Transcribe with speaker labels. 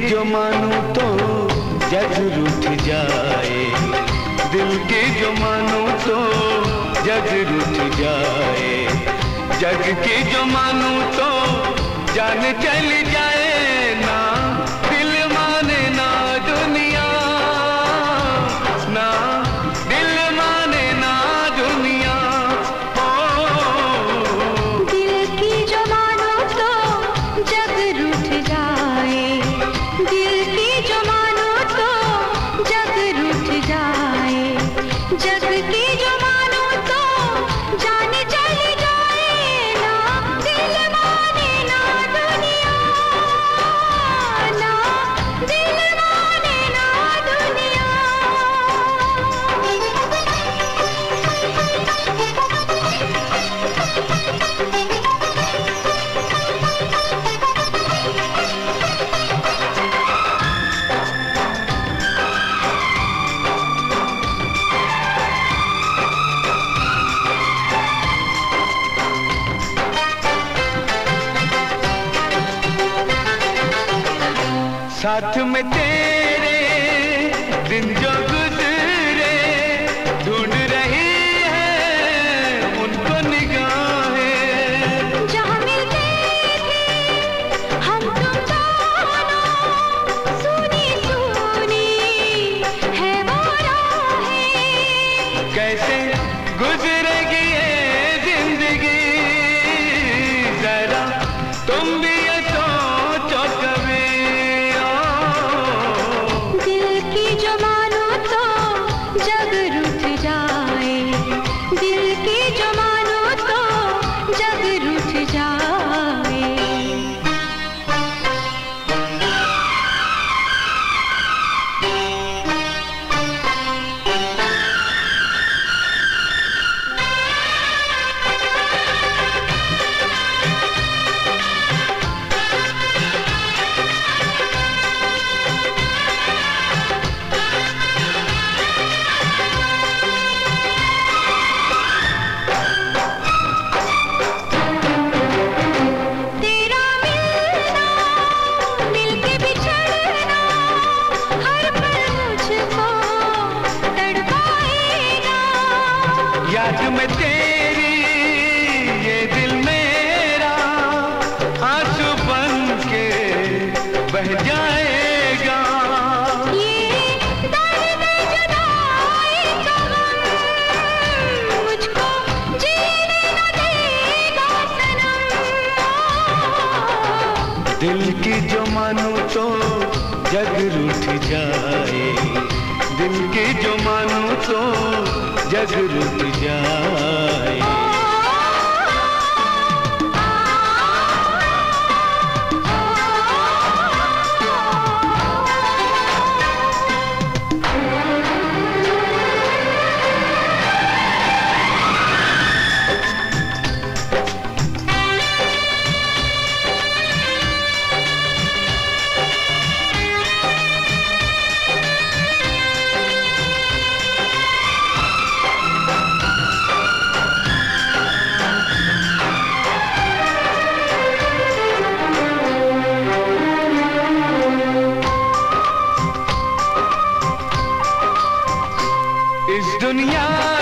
Speaker 1: जो मानू तो जज रुठ जाए। दिल के जो मानू तो जज रुठ जाए। जग के जो मानू तो जान चल जाए। साथ में तेरे दिन जो
Speaker 2: जग रूठ जा।
Speaker 1: दिल की जो मानो तो जग रूठ जाए। दिल की जो मानो तो जग रूठ जाए। दुनिया